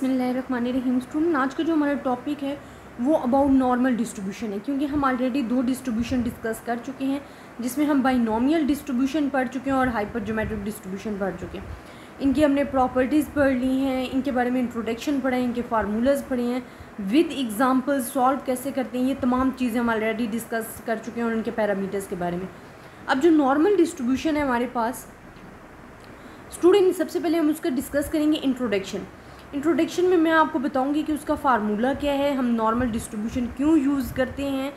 बसमीम स्टूडेंट, आज का जो हमारा टॉपिक है, वो अबाउट नॉर्मल डिस्ट्रीब्यूशन है, क्योंकि हम ऑलरेडी दो डिस्ट्रीब्यूशन डिस्कस कर चुके हैं, जिसमें हम बाइनोमियल डिस्ट्रीब्यूशन पढ़ चुके हैं और हाइपर जोमेट्रिक डिस्ट्रीब्यूशन पढ़ चुके हैं। इनकी हमने प्रॉपर्टीज़ पढ़ ली हैं, इनके बारे में इंट्रोडक्शन पढ़े हैं, इनके फार्मूलाज पढ़े हैं विद एग्जाम्पल्स सॉल्व कैसे करते हैं, ये तमाम चीज़ें हम ऑलरेडी डिस्कस कर चुके हैं और उनके पैरामीटर्स के बारे में। अब जो नॉर्मल डिस्ट्रीब्यूशन है हमारे पास स्टूडेंट सबसे पहले हम उसका डिस्कस करेंगे इंट्रोडक्शन इंट्रोडक्शन में मैं आपको बताऊँगी कि उसका फार्मूला क्या है, हम नॉर्मल डिस्ट्रीब्यूशन क्यों यूज़ करते हैं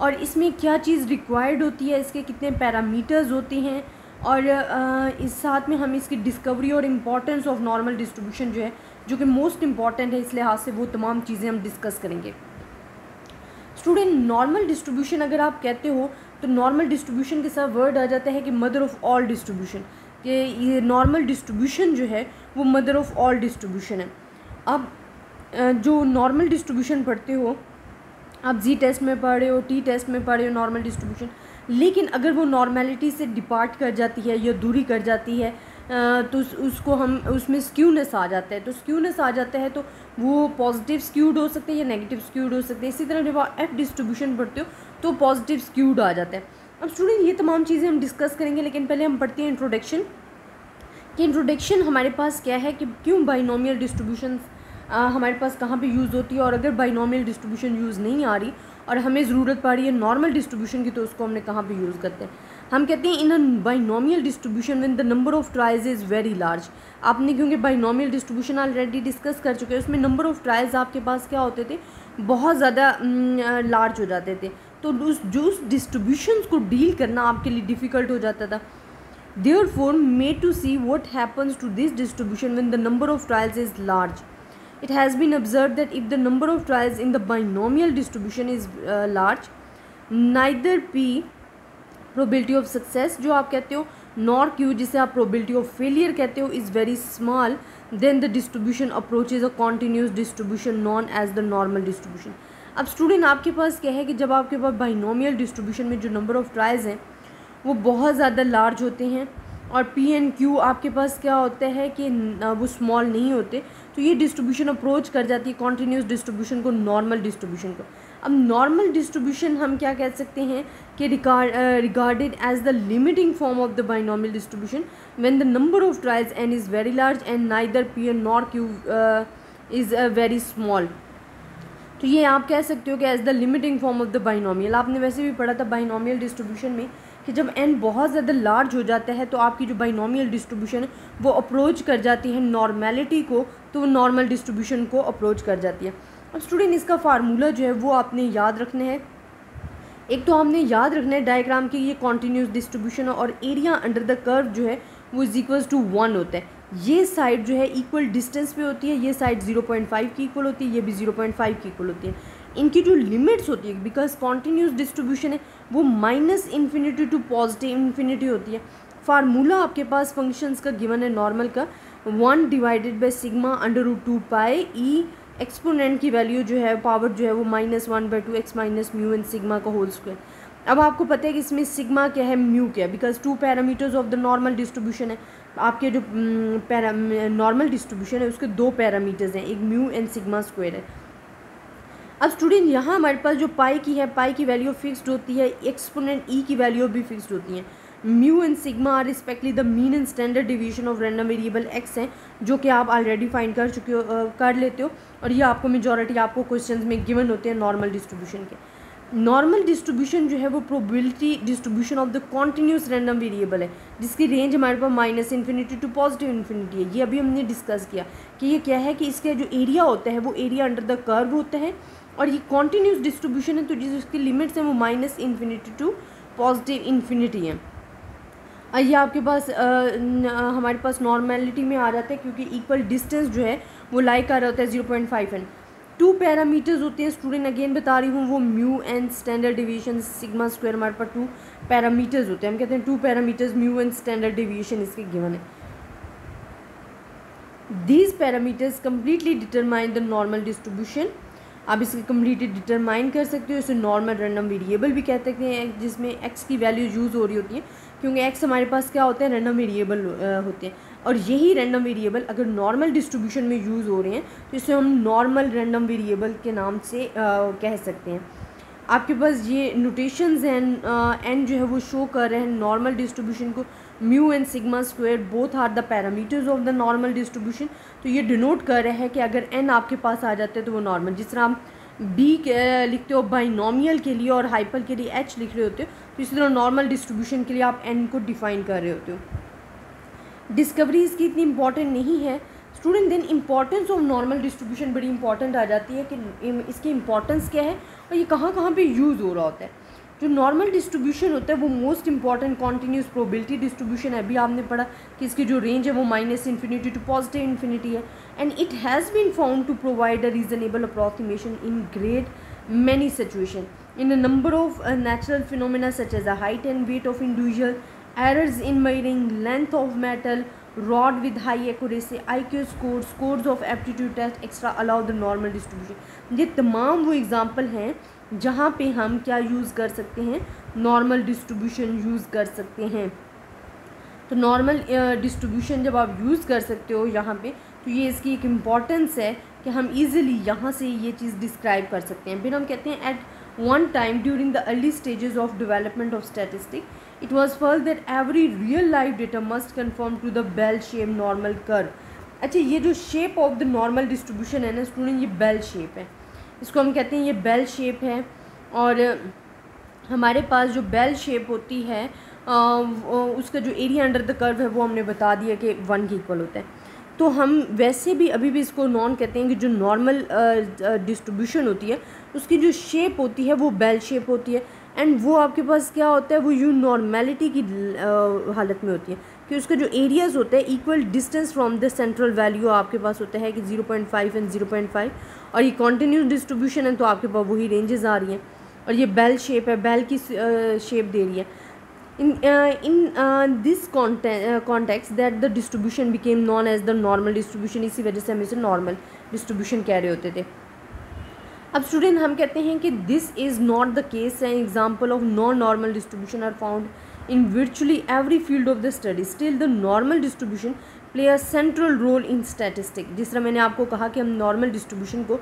और इसमें क्या चीज़ रिक्वायर्ड होती है, इसके कितने पैरामीटर्स होते हैं और इस साथ में हम इसकी डिस्कवरी और इम्पॉर्टेंस ऑफ़ नॉर्मल डिस्ट्रीब्यूशन जो है, जो कि मोस्ट इंपॉर्टेंट है, इस लिहाज से वो तमाम चीज़ें हम डिस्कस करेंगे। स्टूडेंट नॉर्मल डिस्ट्रीब्यूशन अगर आप कहते हो तो नॉर्मल डिस्ट्रीब्यूशन के साथ वर्ड आ जाता है कि मदर ऑफ़ ऑल डिस्ट्रीब्यूशन कि ये नॉर्मल डिस्ट्रीब्यूशन जो है, वो मदर ऑफ़ ऑल डिस्ट्रीब्यूशन है। अब जो नॉर्मल डिस्ट्रीब्यूशन पढ़ते हो, आप जी टेस्ट में पढ़ रहे हो टी टेस्ट में पढ़ रहे हो नॉर्मल डिस्ट्रीब्यूशन लेकिन अगर वो नॉर्मेलिटी से डिपार्ट कर जाती है या दूरी कर जाती है तो उसको हम, उसमें स्क्यूनेस आ जाता है। तो स्क्यूनेस आ जाता है तो वो पॉजिटिव स्क्यूड हो सकते हैं या नेगेटिव स्क्यूड हो सकते हैं। इसी तरह जब आप एफ़ डिस्ट्रीब्यूशन पढ़ते हो तो पॉजिटिव स्क्यूड आ जाता है। अब स्टूडेंट ये तमाम चीज़ें हम डिस्कस करेंगे, लेकिन पहले हम पढ़ते हैं इंट्रोडक्शन कि इंट्रोडक्शन हमारे पास क्या है, कि क्यों बाइनोमियल डिस्ट्रीब्यूशन हमारे पास कहाँ पे यूज़ होती है, और अगर बाइनोमियल डिस्ट्रीब्यूशन यूज़ नहीं आ रही, और हमें ज़रूरत पड़ रही है नॉर्मल डिस्ट्रीब्यूशन की तो उसको हमने कहाँ पे यूज़ करते हैं? हम कहते हैं, in a binomial distribution when the number of trials is very large आपने क्योंकि बाइनोमियल डिस्ट्रीब्यूशन ऑलरेडी डिस्कस कर चुके हैं, उसमें नंबर ऑफ़ ट्रायल्स आपके पास क्या होते थे? बहुत ज़्यादा लार्ज हो जाते थे। तो उस जूस डिस्ट्रीब्यूशन को डील करना आपके लिए डिफ़िकल्ट हो जाता था। Therefore may to see what happens to this distribution when the number of trials is large it has been observe that if the number of trials in the binomial distribution is large neither P probability of success जो आप कहते हो nor Q जिसे आप probability of failure कहते हो is very small then the distribution approach is a continuous distribution known as the normal distribution अब student आपके पास क्या है कि जब आपके पास बाइनोमियल डिस्ट्रीब्यूशन में जो नंबर ऑफ़ ट्रायल्स हैं, वो बहुत ज़्यादा लार्ज होते हैं और पी एन क्यू आपके पास क्या होता है कि वो स्मॉल नहीं होते तो ये डिस्ट्रीब्यूशन अप्रोच कर जाती है कॉन्टीन्यूस डिस्ट्रीब्यूशन को नॉर्मल डिस्ट्रीब्यूशन को। अब नॉर्मल डिस्ट्रीब्यूशन हम क्या कह सकते हैं कि regarded as the limiting form of the binomial distribution when the number of trials N is very large and neither P N nor Q is very small तो ये आप कह सकते हो कि as the limiting form of the binomial आपने वैसे भी पढ़ा था बाइनोमियल डिस्ट्रीब्यूशन में कि जब एन बहुत ज़्यादा लार्ज हो जाता है तो आपकी जो बाइनोमियल डिस्ट्रीब्यूशन है, वो अप्रोच कर जाती है नॉर्मेलिटी को तो वो नॉर्मल डिस्ट्रीब्यूशन को अप्रोच कर जाती है। अब स्टूडेंट इसका फार्मूला जो है वो आपने याद रखना है। एक तो हमने याद रखना है डायग्राम की ये कॉन्टीन्यूस डिस्ट्रीब्यूशन और एरिया अंडर द कर्व जो है वो इज़ इक्वल्स टू वन होता है। ये साइड जो है इक्वल डिस्टेंस पे होती है, ये साइड 0.5 की इक्वल होती है, ये भी 0.5 की इक्वल होती है। इनकी जो लिमिट्स होती है बिकॉज़ कॉन्टीन्यूस डिस्ट्रीब्यूशन है, वो minus infinity to positive infinity होती है। फार्मूला आपके पास फ़ंक्शंस का गिवन है नॉर्मल का। One divided by sigma under root two pi e exponent की वैल्यू जो है पावर जो है, वो minus one by two X minus mu and sigma का होल स्क्वायर अब आपको पता है कि इसमें सिग्मा क्या है? म्यू क्या है? Because two parameters of the normal distribution है। आपके जो नॉर्मल डिस्ट्रीब्यूशन है, उसके दो पैरामीटर्स हैं। एक म्यू एंड सिग्मा स्क्वायर है। अब स्टूडेंट यहाँ हमारे पास जो पाई की है पाई की वैल्यू फिक्स्ड होती है एक्सपोनेंट ई की वैल्यू भी फिक्स्ड होती है। Mu and sigma are respectively the mean and standard deviation of random variable X हैं, जो कि आप ऑलरेडी फाइंड कर चुके हो कर लेते हो। और ये आपको मेजोरिटी आपको क्वेश्चंस में गिवन होते हैं नॉर्मल डिस्ट्रीब्यूशन के। नॉर्मल डिस्ट्रीब्यूशन जो है वो probability distribution of the continuous random variable है जिसकी रेंज हमारे पास minus infinity to positive infinity है। ये अभी हमने डिस्कस किया कि ये क्या है कि इसका जो एरिया होता है वो एरिया अंडर द कर्व होता है और ये कॉन्टीन्यूस डिस्ट्रीब्यूशन है तो जिस उसकी लिमिट्स हैं वो minus infinity to positive infinity हैं। ये आपके पास आ, न, हमारे पास नॉर्मेलिटी में आ जाता है क्योंकि इक्वल डिस्टेंस जो है वो लाइक आ रहा होता है zero point five and two parameters होते हैं स्टूडेंट अगेन बता रही हूँ, वो mu and standard deviation sigma square हमारे पास टू पैरामीटर्स होते हैं। हम कहते हैं two parameters mu and standard deviation इसके गिवन है। These parameters completely determine the normal distribution आप इसके कम्प्लीटली डिटरमाइन कर सकते हो, इसे नॉर्मल रैंडम वेरिएबल भी कह सकते हैं, जिसमें एक्स की वैल्यू यूज़ हो रही होती है, क्योंकि एक्स हमारे पास क्या होते हैं रैंडम वेरिएबल होते हैं। और यही रैंडम वेरिएबल अगर नॉर्मल डिस्ट्रीब्यूशन में यूज़ हो रहे हैं तो इसे हम नॉर्मल रैंडम वेरिएबल के नाम से आ, कह सकते हैं। आपके पास ये नोटेशंस हैं एन जो है वो शो कर रहे हैं नॉर्मल डिस्ट्रीब्यूशन को mu and sigma square both are the parameters of the normal distribution तो ये डिनोट कर रहे हैं कि अगर एन आपके पास आ जाते हैं तो वो नॉर्मल जिस तरह हम बी लिखते हो बाइनोमियल के लिए और हाइपर के लिए एच लिख रहे होते हो तो इसी तरह नॉर्मल डिस्ट्रीब्यूशन के लिए आप एन को डिफाइन कर रहे होते हो। डिस्कवरी की इतनी इंपॉर्टेंट नहीं है। Student then importance of normal distribution बड़ी इंपॉर्टेंट आ जाती है कि इसकी इंपॉर्टेंस क्या है और ये कहाँ कहाँ पे यूज़ हो रहा होता है। जो नॉर्मल डिस्ट्रीब्यूशन होता है, वो most important continuous probability distribution है, अभी आपने पढ़ा कि इसकी जो रेंज है, वो minus infinity to positive infinity है। And it has been found to provide a reasonable approximation in great many situation in a number of natural phenomena such as a height and weight of individual errors in measuring length of metal, rod with high accuracy IQ scores scores of aptitude test extra allow the normal distribution. ये तमाम वो example हैं जहाँ पे हम क्या use कर सकते हैं? नॉर्मल डिस्ट्रीब्यूशन यूज़ कर सकते हैं। तो नॉर्मल डिस्ट्रीब्यूशन जब आप यूज़ कर सकते हो यहाँ पे तो ये इसकी एक इम्पॉर्टेंस है कि हम इजीली यहाँ से ये चीज़ डिस्क्राइब कर सकते हैं। फिर हम कहते हैं at one time during the early stages of development of statistic it was felt that every real life data must conform to the bell shape normal curve. अच्छा ये जो shape of the normal distribution है ना student ये bell shape है। इसको हम कहते हैं ये बेल शेप है और हमारे पास जो बेल शेप होती है आ, उसका जो एरिया अंडर द कर्व है वो हमने बता दिया कि वन के इक्वल होता है। तो हम वैसे भी अभी भी इसको नॉन कहते हैं कि जो नॉर्मल डिस्ट्रीब्यूशन होती है उसकी जो शेप होती है वो बेल शेप होती है एंड वो आपके पास क्या होता है वो यू नॉर्मेलिटी की uh, हालत में होती है कि उसका जो एरियाज़ होते हैं equal distance from the central value आपके पास होता है कि zero point five and zero point five और ये कॉन्टीन्यूस डिस्ट्रीब्यूशन है तो आपके पास वही रेंजेस आ रही हैं और ये बेल शेप है बेल की शेप दे रही है। In in this context that the distribution became known as the normal distribution इसी वजह से हम इसे नॉर्मल डिस्ट्रीब्यूशन कह रहे होते थे। अब स्टूडेंट हम कहते हैं कि this is not the case an example of non normal distribution are found in virtually every field of the study still the normal distribution play a central role in statistic जिस तरह मैंने आपको कहा कि हम नॉर्मल डिस्ट्रीब्यूशन को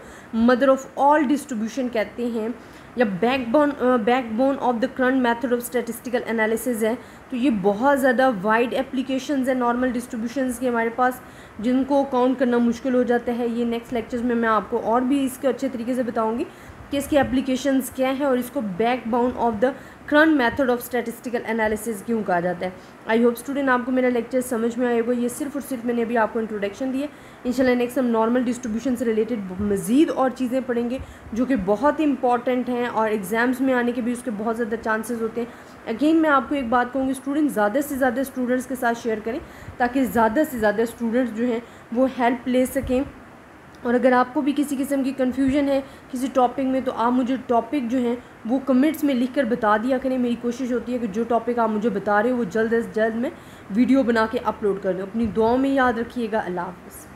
mother of all distribution कहते हैं या backbone backbone of the current method of statistical analysis है तो ये बहुत ज़्यादा वाइड एप्लीकेशंस है नॉर्मल डिस्ट्रीब्यूशंस के हमारे पास, जिनको काउंट करना मुश्किल हो जाता है। ये नेक्स्ट लेक्चर्स में मैं आपको और भी इसके अच्छे तरीके से बताऊँगी। कि इसकी एप्लीकेशंस क्या हैं और इसको back bound of the current method of statistical analysis क्यों कहा जाता है? आई होप स्टूडेंट आपको मेरा लेक्चर समझ में आएगा ये सिर्फ़ और सिर्फ़ मैंने अभी आपको इंट्रोडक्शन दिया इंशाल्लाह नेक्स्ट हम नॉर्मल डिस्ट्रीब्यूशन से रिलेटेड मज़ीद और चीज़ें पढ़ेंगे, जो कि बहुत ही इंपॉर्टेंट हैं और एग्ज़ाम्स में आने के भी उसके बहुत ज़्यादा चांसेस होते हैं। अगेन मैं आपको एक बात कहूँगी स्टूडेंट ज़्यादा से ज़्यादा स्टूडेंट्स के साथ शेयर करें, ताकि ज़्यादा से ज़्यादा स्टूडेंट्स जो हैं, वो हेल्प ले सकें। और अगर आपको भी किसी किस्म की कन्फ्यूज़न है किसी टॉपिक में तो आप मुझे टॉपिक जो हैं, वो कमेंट्स में लिख कर बता दिया करें। मेरी कोशिश होती है कि जो टॉपिक आप मुझे बता रहे हो, वो जल्द अज जल्द मैं वीडियो बना के अपलोड कर दूँ। अपनी दुआओं में याद रखिएगा। अल्लाह हाफ़